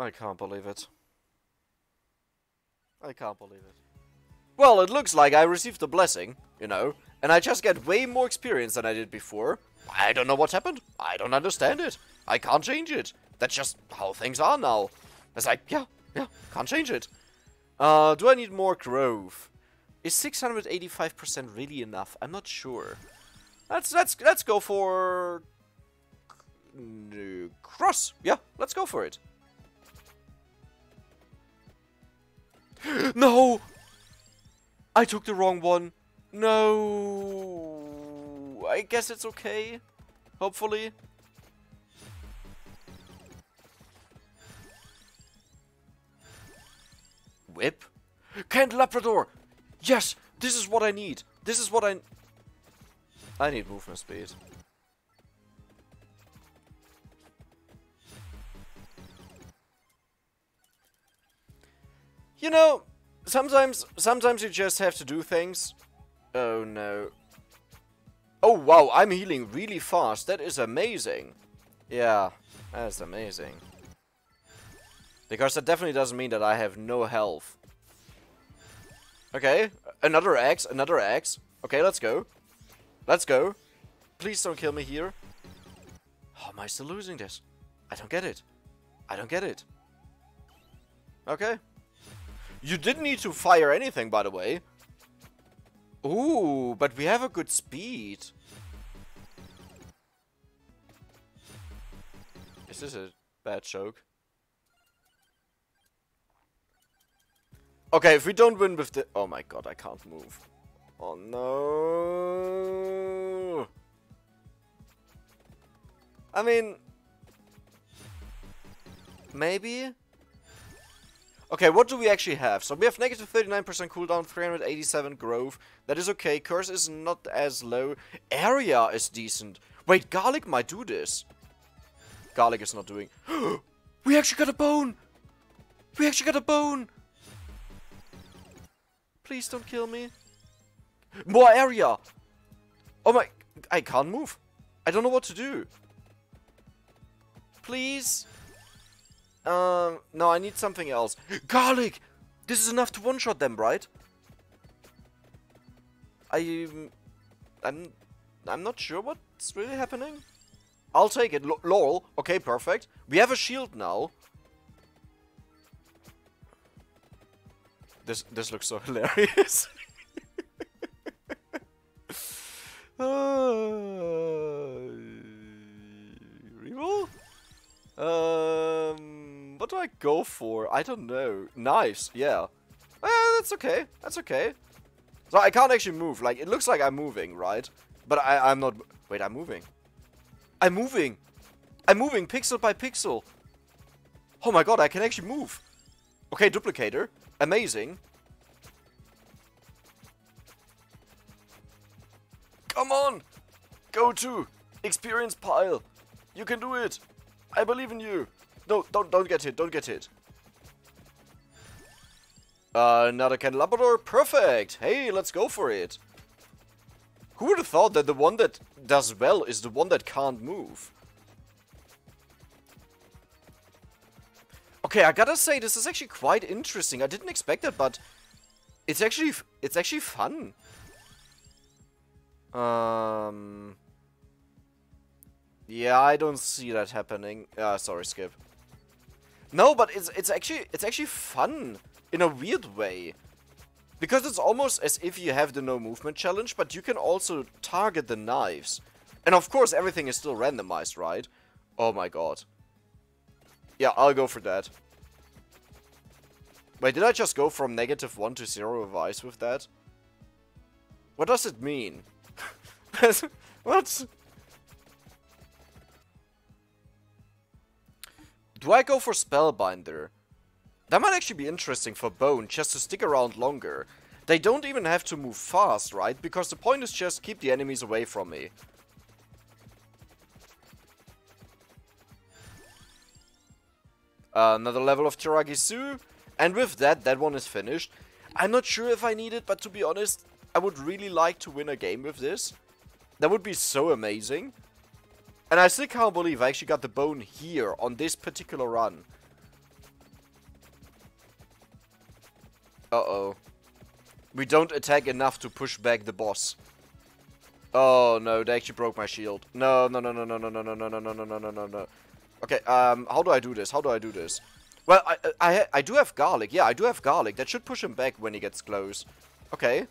I can't believe it. I can't believe it. Well, it looks like I received a blessing, you know, and I just get way more experience than I did before. I don't know what happened. I don't understand it. I can't change it. That's just how things are now. It's like, yeah, yeah, can't change it. Uh, do I need more growth? Is 685% really enough? I'm not sure. Let's let's let's go for cross. Yeah, let's go for it. no! I took the wrong one. No. I guess it's okay. Hopefully. Whip? Candelabrador! Yes! This is what I need! This is what I... I need movement speed. You know, sometimes, sometimes you just have to do things. Oh no. Oh wow, I'm healing really fast. That is amazing. Yeah, that's amazing. Because that definitely doesn't mean that I have no health. Okay, another axe, another axe. Okay, let's go. Let's go. Please don't kill me here. How am I still losing this? I don't get it. I don't get it. Okay. You didn't need to fire anything, by the way. Ooh, but we have a good speed. Is this a bad joke? Okay, if we don't win with the... Oh my god, I can't move. Oh no. I mean... Maybe? Okay, what do we actually have? So we have negative 39% cooldown, 387 growth. That is okay. Curse is not as low. Area is decent. Wait, Garlic might do this. Garlic is not doing... we actually got a bone! We actually got a bone! Please don't kill me. More area! Oh my... I can't move. I don't know what to do. Please? Um, no, I need something else. Garlic! This is enough to one-shot them, right? I... I'm... I'm not sure what's really happening. I'll take it. L Laurel. Okay, perfect. We have a shield now. This this looks so hilarious. uh? Um what do I go for? I don't know. Nice, yeah. Eh, that's okay. That's okay. So I can't actually move. Like, it looks like I'm moving, right? But I, I'm not... Wait, I'm moving. I'm moving. I'm moving pixel by pixel. Oh my god, I can actually move. Okay, duplicator. Amazing. Come on! Go to! Experience pile! You can do it! I believe in you! No, don't don't get hit. Don't get hit. Uh, another candelabrador. Perfect. Hey, let's go for it. Who would have thought that the one that does well is the one that can't move? Okay, I gotta say, this is actually quite interesting. I didn't expect it, but it's actually it's actually fun. Um, yeah, I don't see that happening. Ah, sorry, skip. No, but it's it's actually it's actually fun in a weird way. Because it's almost as if you have the no movement challenge, but you can also target the knives. And of course everything is still randomized, right? Oh my god. Yeah, I'll go for that. Wait, did I just go from negative 1 to 0 of ice with that? What does it mean? what? Do I go for Spellbinder? That might actually be interesting for Bone, just to stick around longer. They don't even have to move fast, right? Because the point is just keep the enemies away from me. Another level of Tiragisu. And with that, that one is finished. I'm not sure if I need it, but to be honest, I would really like to win a game with this. That would be so amazing. And I still can't believe I actually got the bone here on this particular run. Uh-oh. We don't attack enough to push back the boss. Oh no, they actually broke my shield. No, no, no, no, no, no, no, no, no, no, no, no, no, no, no, no. Okay, um, how do I do this? How do I do this? Well, I, I, I do have garlic. Yeah, I do have garlic. That should push him back when he gets close. Okay.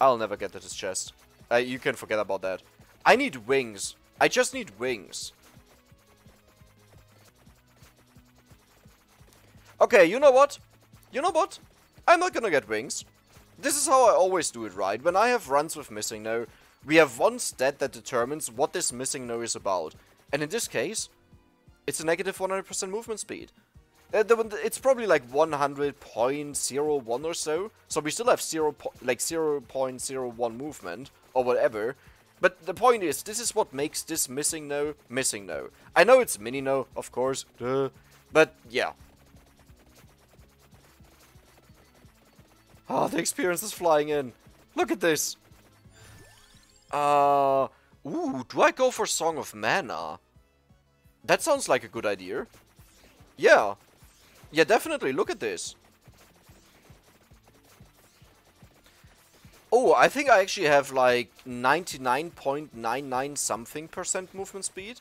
I'll never get to this chest. Uh, you can forget about that. I need wings. I just need wings. Okay, you know what? You know what? I'm not gonna get wings. This is how I always do it, right? When I have runs with MissingNo, we have one stat that determines what this MissingNo is about. And in this case, it's a negative 100% movement speed. Uh, the, it's probably like 100.01 or so, so we still have 0 like 0.01 movement, or whatever. But the point is, this is what makes this MissingNo missing no. I know it's MiniNo, of course, duh, but yeah, Oh, the experience is flying in. Look at this. Uh, ooh, do I go for Song of Mana? That sounds like a good idea. Yeah. Yeah, definitely. Look at this. Oh, I think I actually have like 99.99 something percent movement speed.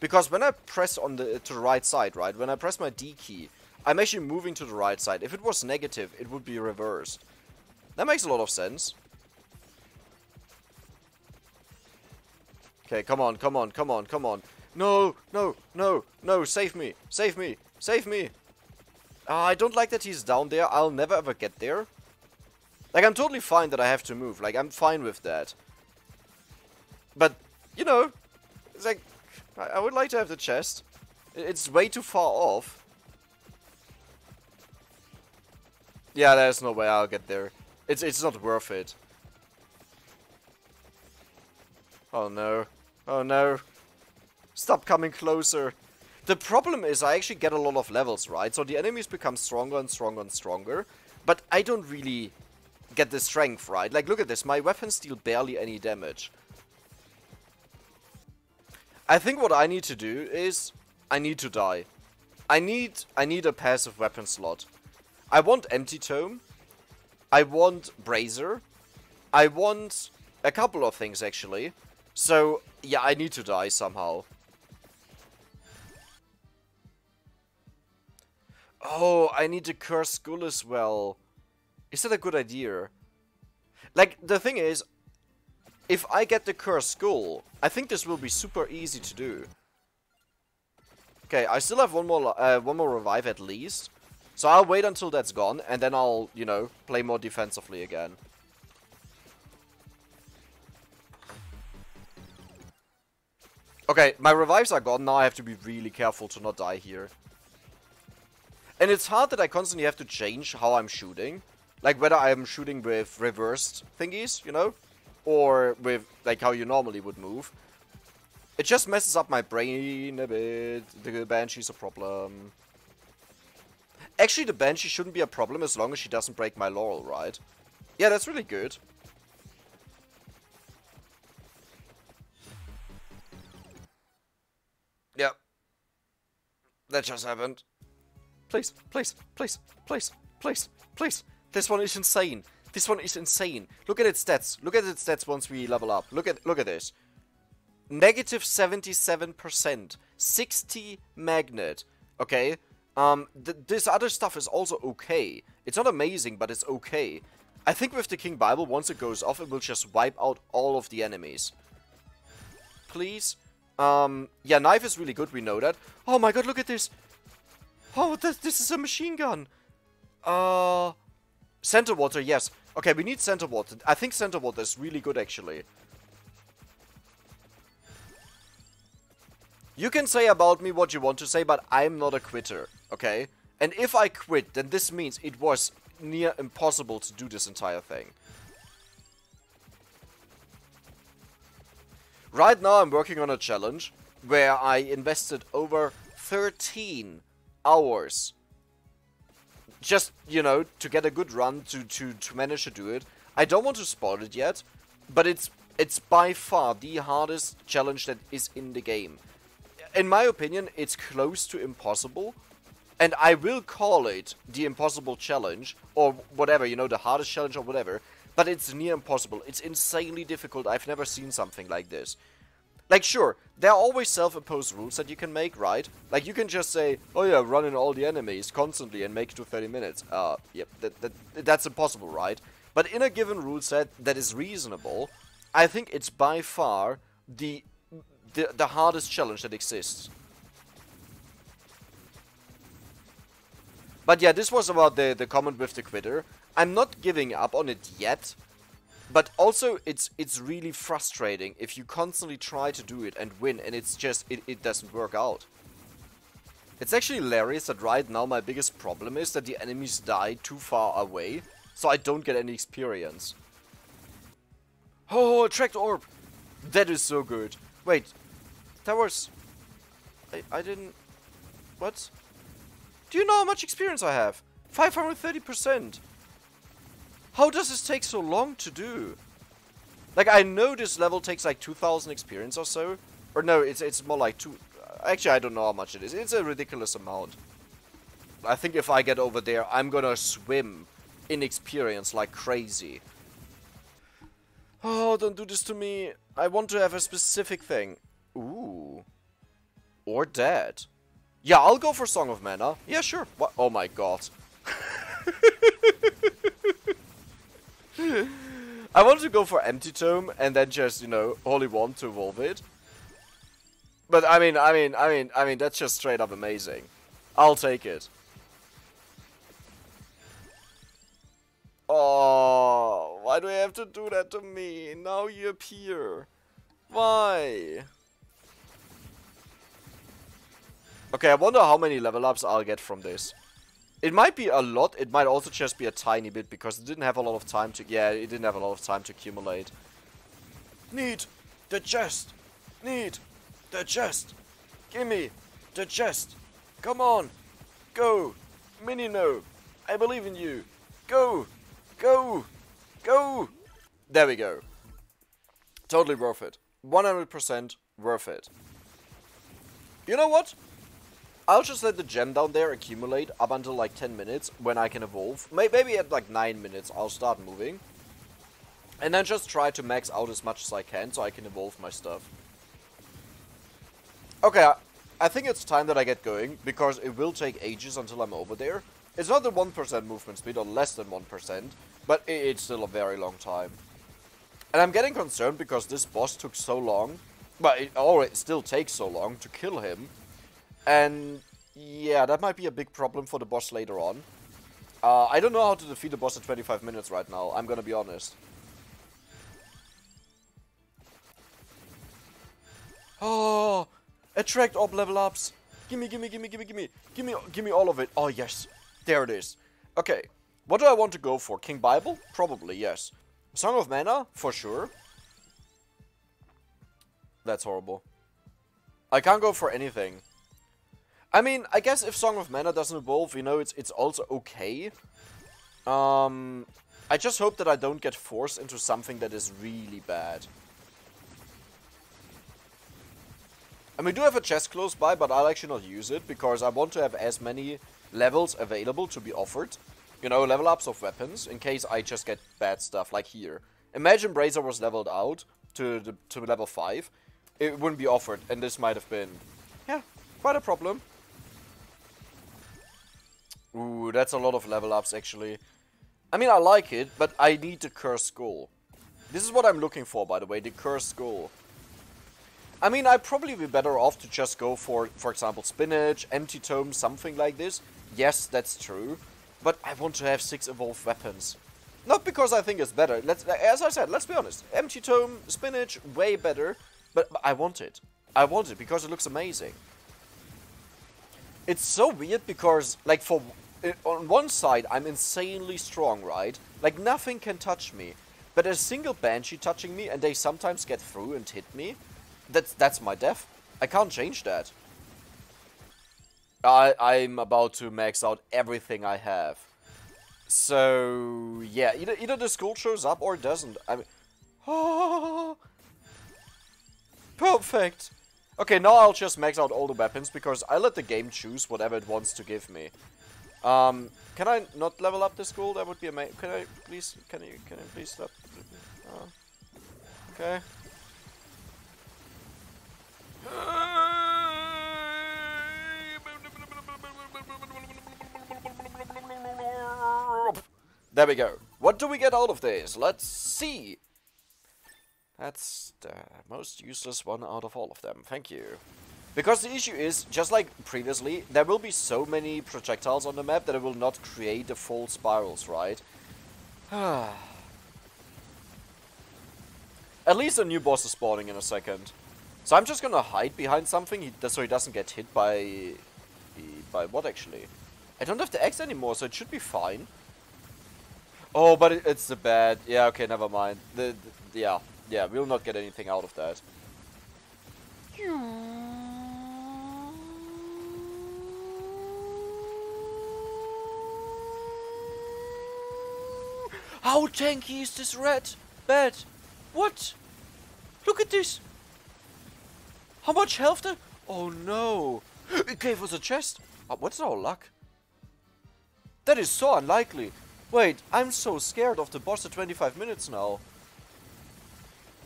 Because when I press on the to the right side, right, when I press my D key, I'm actually moving to the right side. If it was negative, it would be reversed. That makes a lot of sense. Okay, come on, come on, come on, come on. No, no, no, no, save me, save me, save me. Uh, I don't like that he's down there. I'll never ever get there. Like, I'm totally fine that I have to move. Like, I'm fine with that. But, you know, it's like, I, I would like to have the chest. It's way too far off. Yeah, there's no way I'll get there. It's it's not worth it. Oh no. Oh no. Stop coming closer. The problem is I actually get a lot of levels, right? So the enemies become stronger and stronger and stronger. But I don't really get the strength, right? Like, look at this. My weapons deal barely any damage. I think what I need to do is... I need to die. I need I need a passive weapon slot. I want Empty Tome. I want Brazier. I want a couple of things, actually. So, yeah, I need to die somehow. Oh, I need to curse skull as well. Is that a good idea? Like, the thing is, if I get the cursed skull, I think this will be super easy to do. Okay, I still have one more, uh, one more revive at least. So I'll wait until that's gone, and then I'll, you know, play more defensively again. Okay, my revives are gone, now I have to be really careful to not die here. And it's hard that I constantly have to change how I'm shooting. Like whether I'm shooting with reversed thingies, you know? Or with like how you normally would move. It just messes up my brain a bit. The Banshee's a problem. Actually, the Banshee shouldn't be a problem as long as she doesn't break my laurel, right? Yeah, that's really good. Yeah. That just happened. Please, please, please, please, please, please. This one is insane. This one is insane. Look at its stats. Look at its stats once we level up. Look at look at this. Negative 77%. 60 magnet. Okay? Um, th this other stuff is also okay. It's not amazing, but it's okay. I think with the King Bible, once it goes off, it will just wipe out all of the enemies. Please? Um, yeah, knife is really good, we know that. Oh my god, look at this! Oh, this, this is a machine gun! Uh, Santa Water, yes. Okay, we need Santa Water. I think Santa Water is really good, actually. You can say about me what you want to say, but I'm not a quitter, okay? And if I quit, then this means it was near impossible to do this entire thing. Right now I'm working on a challenge where I invested over 13 hours just, you know, to get a good run, to, to, to manage to do it. I don't want to spoil it yet, but it's it's by far the hardest challenge that is in the game in my opinion, it's close to impossible. And I will call it the impossible challenge, or whatever, you know, the hardest challenge or whatever. But it's near impossible. It's insanely difficult. I've never seen something like this. Like, sure, there are always self-imposed rules that you can make, right? Like, you can just say, oh yeah, run in all the enemies constantly and make it to 30 minutes. Uh, yep, that, that, that's impossible, right? But in a given rule set that is reasonable, I think it's by far the, the, the hardest challenge that exists. But yeah, this was about the, the comment with the quitter. I'm not giving up on it yet, but also, it's it's really frustrating if you constantly try to do it and win, and it's just, it, it doesn't work out. It's actually hilarious that right now my biggest problem is that the enemies die too far away, so I don't get any experience. Oh, attract orb! That is so good. Wait, that was... I, I didn't... What? Do you know how much experience I have? 530%! How does this take so long to do? Like, I know this level takes like 2,000 experience or so. Or no, it's, it's more like two... Actually, I don't know how much it is. It's a ridiculous amount. I think if I get over there, I'm gonna swim in experience like crazy. Oh, don't do this to me. I want to have a specific thing. Ooh. Or dead. Yeah, I'll go for Song of Mana. Yeah, sure. What? Oh my god. I want to go for Empty Tome and then just, you know, Holy Wand to evolve it. But I mean, I mean, I mean, I mean, that's just straight up amazing. I'll take it. Oh, why do I have to do that to me? Now you appear. Why? Okay, I wonder how many level ups I'll get from this. It might be a lot, it might also just be a tiny bit, because it didn't have a lot of time to... Yeah, it didn't have a lot of time to accumulate. Need the chest! Need the chest! Gimme the chest! Come on! Go! Minino! I believe in you! Go! Go! Go! There we go. Totally worth it. 100% worth it. You know what? I'll just let the gem down there accumulate up until like 10 minutes when I can evolve. Maybe at like 9 minutes I'll start moving. And then just try to max out as much as I can so I can evolve my stuff. Okay, I think it's time that I get going because it will take ages until I'm over there. It's not the 1% movement speed or less than 1%, but it's still a very long time. And I'm getting concerned because this boss took so long, but it, oh, it still takes so long to kill him and yeah, that might be a big problem for the boss later on. Uh, I don't know how to defeat the boss in 25 minutes right now, I'm gonna be honest. Oh, attract orb level ups. Gimme, gimme, gimme, gimme, gimme, gimme, gimme all of it. Oh yes, there it is. Okay, what do I want to go for? King Bible? Probably, yes. Song of Mana? For sure. That's horrible. I can't go for anything. I mean, I guess if Song of Mana doesn't evolve, you know, it's it's also okay. Um, I just hope that I don't get forced into something that is really bad. And we do have a chest close by, but I'll actually not use it, because I want to have as many levels available to be offered. You know, level ups of weapons, in case I just get bad stuff, like here. Imagine Bracer was leveled out to, the, to level 5. It wouldn't be offered, and this might have been, yeah, quite a problem. Ooh, that's a lot of level ups actually. I mean, I like it, but I need the Cursed Skull. This is what I'm looking for, by the way, the Cursed Skull. I mean, I'd probably be better off to just go for, for example, Spinach, Empty Tome, something like this. Yes, that's true. But I want to have six evolved weapons. Not because I think it's better. Let's, as I said, let's be honest. Empty Tome, Spinach, way better. But, but I want it. I want it because it looks amazing. It's so weird because, like, for Uh, on one side, I'm insanely strong, right? Like, nothing can touch me. But a single Banshee touching me, and they sometimes get through and hit me, that's, that's my death. I can't change that. I, I'm about to max out everything I have. So, yeah, either, either the skull shows up or it doesn't. I mean, oh, perfect. Okay, now I'll just max out all the weapons because I let the game choose whatever it wants to give me. Um, can I not level up this school? That would be amazing. Can I please? Can you? Can you please stop? Uh, okay. There we go. What do we get out of this? Let's see. That's the most useless one out of all of them. Thank you. Because the issue is, just like previously, there will be so many projectiles on the map that it will not create the full spirals, right? At least a new boss is spawning in a second. So I'm just gonna hide behind something so he doesn't get hit by... By what, actually? I don't have the X anymore, so it should be fine. Oh, but it, it's the bad. Yeah, okay, never mind. The, the, yeah, yeah, we'll not get anything out of that. Hmm. How tanky is this red bed? What? Look at this. How much health? Oh no. It gave us a chest. Uh, what's our luck? That is so unlikely. Wait, I'm so scared of the boss at 25 minutes now.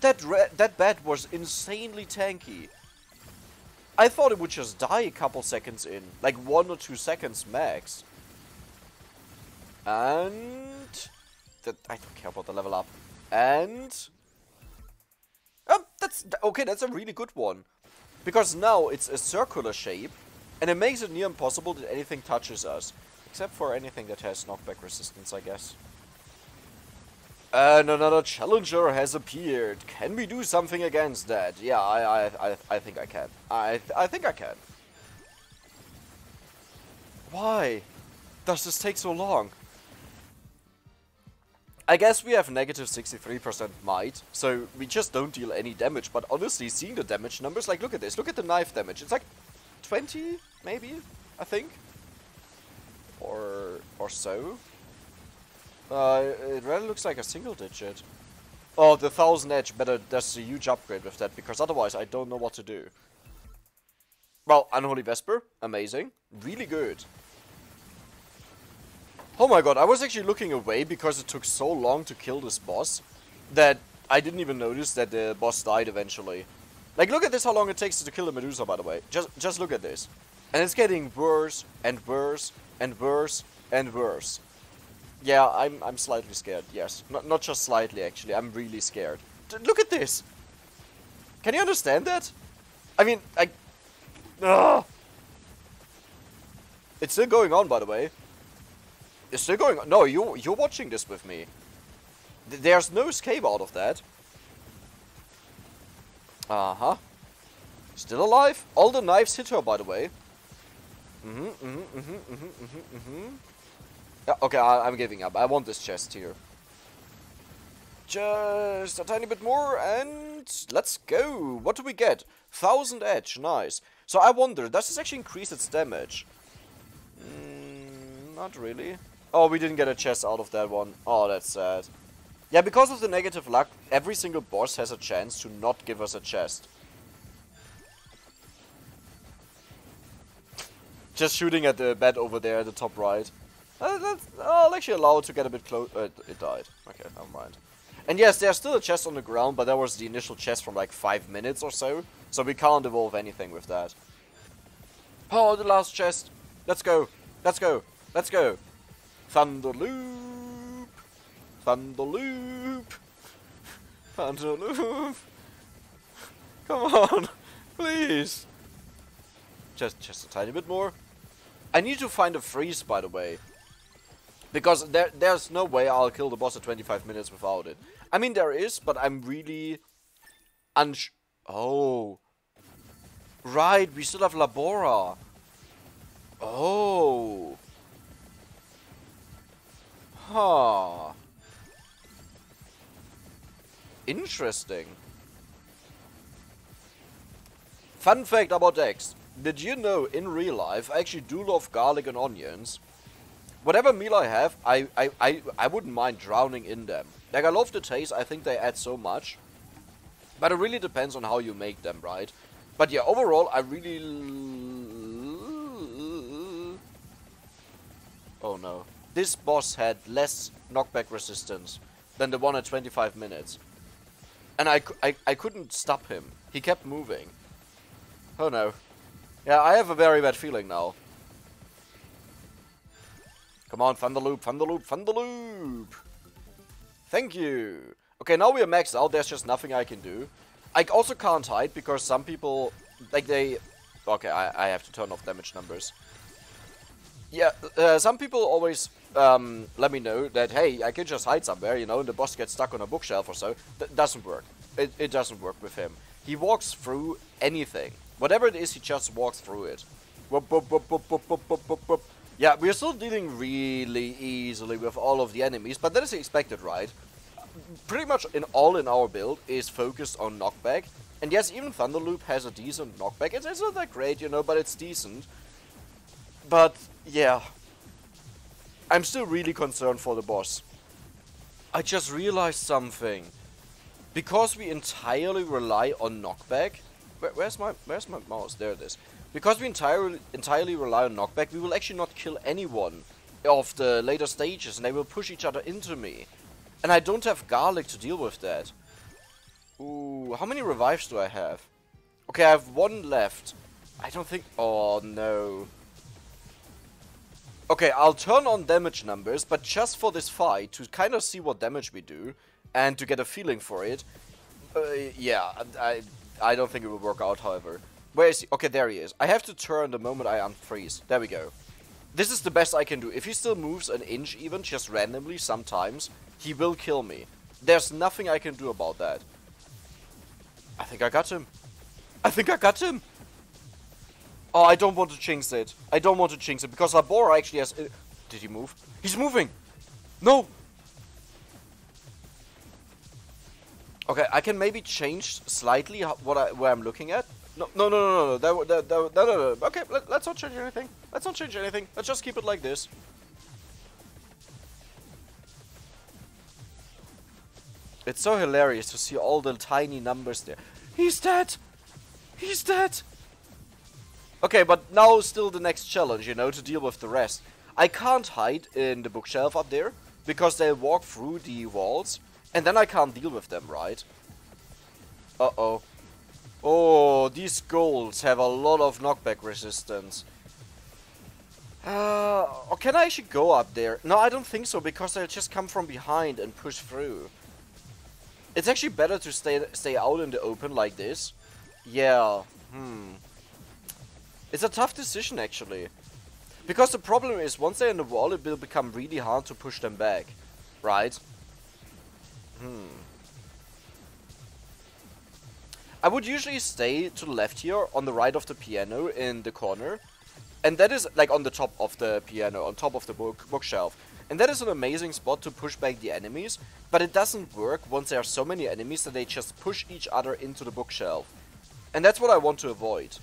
That that bed was insanely tanky. I thought it would just die a couple seconds in. Like one or two seconds max. And... That, I don't care about the level up. And... Um, that's... Okay, that's a really good one. Because now it's a circular shape. And it makes it near impossible that anything touches us. Except for anything that has knockback resistance, I guess. And another challenger has appeared. Can we do something against that? Yeah, I, I, I, I think I can. I, I think I can. Why does this take so long? I guess we have negative 63% might, so we just don't deal any damage, but honestly, seeing the damage numbers, like look at this, look at the knife damage, it's like 20, maybe, I think? Or, or so? Uh, it really looks like a single digit. Oh, the thousand edge, better, that's a huge upgrade with that, because otherwise I don't know what to do. Well, Unholy Vesper, amazing, really good. Oh my god, I was actually looking away because it took so long to kill this boss that I didn't even notice that the boss died eventually. Like, look at this how long it takes to kill the Medusa, by the way. Just, just look at this. And it's getting worse and worse and worse and worse. Yeah, I'm I'm slightly scared. Yes, not not just slightly actually. I'm really scared. D look at this. Can you understand that? I mean, I. Ugh. It's still going on, by the way. It's still going on. No, you you're watching this with me. Th there's no escape out of that. Uh huh. Still alive. All the knives hit her, by the way. Mm-hmm, mm-hmm, mm-hmm, mm-hmm, mm-hmm, mm-hmm. Yeah, okay, I, am giving up. I want this chest here. Just a tiny bit more, and let's go. What do we get? Thousand edge, nice. So I wonder, does this actually increase its damage? Mm, not really. Oh, we didn't get a chest out of that one. Oh, that's sad. Yeah, because of the negative luck, every single boss has a chance to not give us a chest. Just shooting at the bed over there at the top right. Uh, that's, oh, I'll actually allow it to get a bit close. Uh, it died. Okay, never mind. And yes, there's still a chest on the ground, but that was the initial chest from like 5 minutes or so. So we can't evolve anything with that. Oh, the last chest. Let's go. Let's go. Let's go. Thunder Loop. Thunder Loop. Thunder Loop. Come on. Please. Just, just a tiny bit more. I need to find a freeze, by the way. Because there, there's no way I'll kill the boss at 25 minutes without it. I mean, there is, but I'm really... Unsh... Oh. Right, we still have La Borra. Oh. Huh. Interesting. Fun fact about eggs. Did you know in real life I actually do love garlic and onions? whatever meal I have, I, I, I, I wouldn't mind drowning in them. Like, I love the taste, I think they add so much. But it really depends on how you make them, right? But yeah, overall, I really... Oh no. This boss had less knockback resistance than the one at 25 minutes. And I, I, I couldn't stop him. He kept moving. Oh no. Yeah, I have a very bad feeling now. Come on, Thunder Loop, Thunder Loop, Thunder Loop! Thank you! Okay, now we are maxed out, there's just nothing I can do. I also can't hide because some people, like they... Okay, I, I have to turn off damage numbers. Yeah, uh, some people always um, let me know that, hey, I can just hide somewhere, you know, and the boss gets stuck on a bookshelf or so. That doesn't work. It, it doesn't work with him. He walks through anything. Whatever it is, he just walks through it. Yeah, we're still dealing really easily with all of the enemies, but that is expected, right? Pretty much in all in our build is focused on knockback. And yes, even Thunderloop has a decent knockback. It's, it's not that great, you know, but it's decent. But, yeah. I'm still really concerned for the boss. I just realized something. Because we entirely rely on knockback... Where, where's my where's my mouse? There it is. Because we entirely entirely rely on knockback, we will actually not kill anyone of the later stages, and they will push each other into me. And I don't have garlic to deal with that. Ooh, how many revives do I have? Okay, I have one left. I don't think... Oh, no. Okay, I'll turn on damage numbers, but just for this fight, to kind of see what damage we do, and to get a feeling for it. Uh, yeah, I, I don't think it will work out, however. Where is he? Okay, there he is. I have to turn the moment I unfreeze. There we go. This is the best I can do. If he still moves an inch even, just randomly, sometimes, he will kill me. There's nothing I can do about that. I think I got him. I think I got him. Oh, I don't want to jinx it. I don't want to jinx it because La Borra actually has... Uh, did he move? He's moving! No! Okay, I can maybe change slightly what I, where I'm looking at. No, no, no, no, no, that, that, that, no, no, no. Okay, let, let's not change anything. Let's not change anything. Let's just keep it like this. It's so hilarious to see all the tiny numbers there. He's dead! He's dead! Okay, but now still the next challenge, you know, to deal with the rest. I can't hide in the bookshelf up there, because they walk through the walls, and then I can't deal with them, right? Uh-oh. Oh, these goals have a lot of knockback resistance. Uh, or can I actually go up there? No, I don't think so, because they'll just come from behind and push through. It's actually better to stay stay out in the open like this. Yeah, hmm. It's a tough decision, actually. Because the problem is, once they're in the wall, it will become really hard to push them back. Right? Hmm. I would usually stay to the left here, on the right of the piano, in the corner. And that is, like, on the top of the piano, on top of the book bookshelf. And that is an amazing spot to push back the enemies, but it doesn't work once there are so many enemies that they just push each other into the bookshelf. And that's what I want to avoid.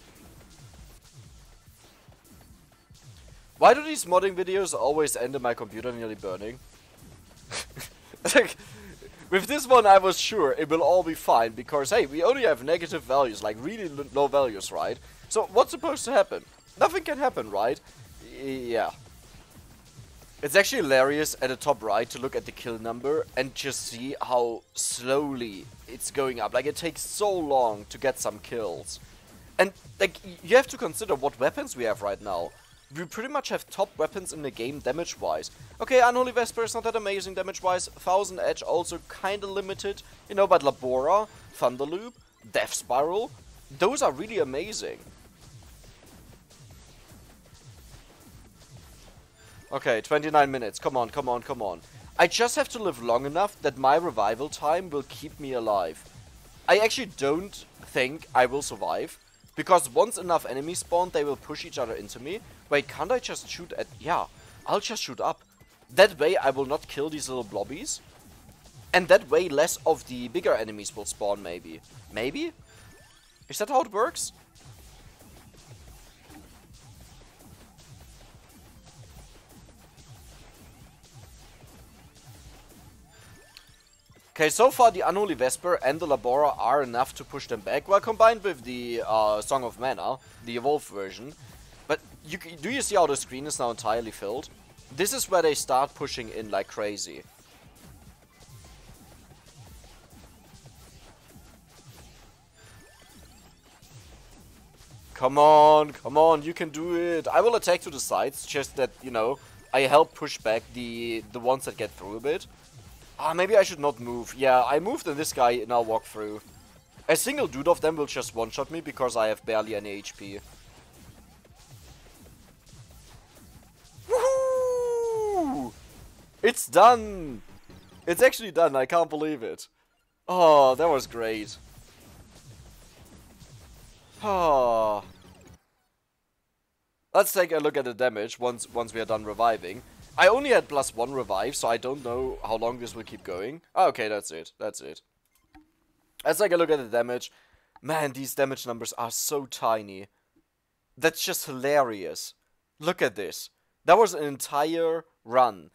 Why do these modding videos always end in my computer nearly burning? like, with this one I was sure it will all be fine, because hey, we only have negative values, like really low values, right? So what's supposed to happen? Nothing can happen, right? Yeah. It's actually hilarious at the top right to look at the kill number and just see how slowly it's going up. Like, it takes so long to get some kills. And, like, you have to consider what weapons we have right now we pretty much have top weapons in the game damage-wise. Okay, Unholy Vesper is not that amazing damage-wise, Thousand Edge also kinda limited, you know, but La Borra, Thunderloop, Death Spiral, those are really amazing. Okay, 29 minutes, come on, come on, come on. I just have to live long enough that my revival time will keep me alive. I actually don't think I will survive, because once enough enemies spawn, they will push each other into me. Wait, can't I just shoot at... Yeah, I'll just shoot up. That way I will not kill these little blobbies. And that way less of the bigger enemies will spawn, maybe. Maybe? Is that how it works? Okay, so far the Unholy Vesper and the La Borra are enough to push them back, well combined with the uh, Song of Mana, the evolved version. But you, do you see how the screen is now entirely filled? This is where they start pushing in like crazy. Come on, come on, you can do it. I will attack to the sides, just that, you know, I help push back the, the ones that get through a bit. Ah, maybe I should not move. Yeah, I moved and this guy now walk through. A single dude of them will just one-shot me because I have barely any HP. Woohoo! It's done! It's actually done, I can't believe it. Oh, that was great. Oh. Let's take a look at the damage once once we are done reviving. I only had plus one revive, so I don't know how long this will keep going. Oh, okay, that's it. That's it. Let's take a look at the damage. Man, these damage numbers are so tiny. That's just hilarious. Look at this. That was an entire run.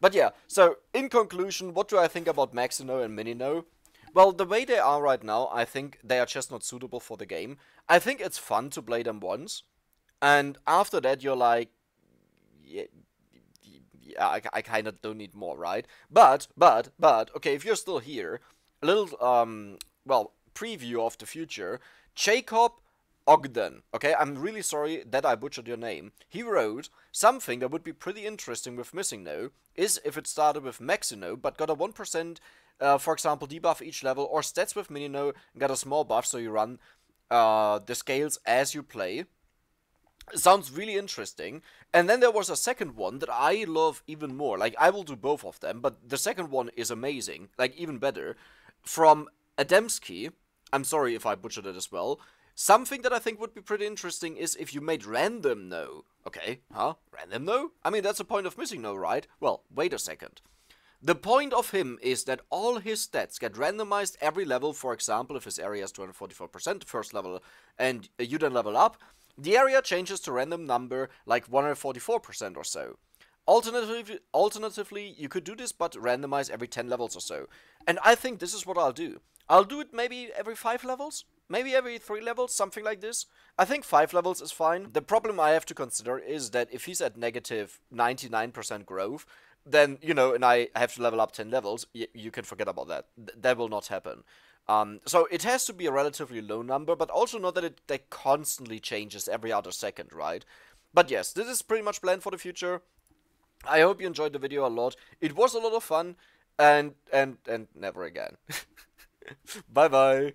But yeah, so in conclusion, what do I think about Maxino and Minino? Well, the way they are right now, I think they are just not suitable for the game. I think it's fun to play them once, and after that you're like, I, I kind of don't need more, right? But, but, but, okay, if you're still here, a little, um, well, preview of the future. Jacob Ogden, okay, I'm really sorry that I butchered your name. He wrote, something that would be pretty interesting with MissingNo is if it started with Maxino, but got a 1% uh, for example, debuff each level, or stats with Minino and got a small buff so you run uh, the scales as you play. Sounds really interesting. And then there was a second one that I love even more. Like, I will do both of them, but the second one is amazing. Like, even better. From Adamski, I'm sorry if I butchered it as well. Something that I think would be pretty interesting is if you made random no. Okay, huh? Random no? I mean, that's the point of MissingNo, right? Well, wait a second. The point of him is that all his stats get randomized every level. For example, if his area is 244% first level and you then level up, the area changes to random number like 144% or so. Alternatively, alternatively, you could do this but randomize every 10 levels or so. And I think this is what I'll do. I'll do it maybe every 5 levels? Maybe every 3 levels, something like this. I think 5 levels is fine. The problem I have to consider is that if he's at negative 99% growth, then you know, and I have to level up ten levels. Y- you can forget about that. Th- that will not happen. Um, so it has to be a relatively low number, but also know that it that constantly changes every other second, right? But yes, this is pretty much planned for the future. I hope you enjoyed the video a lot. It was a lot of fun, and and and never again. bye bye.